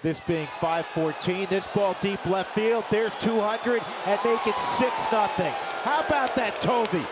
This being 5-14. This ball deep left field. There's 200 and make it 6 nothing. How about that, Toby?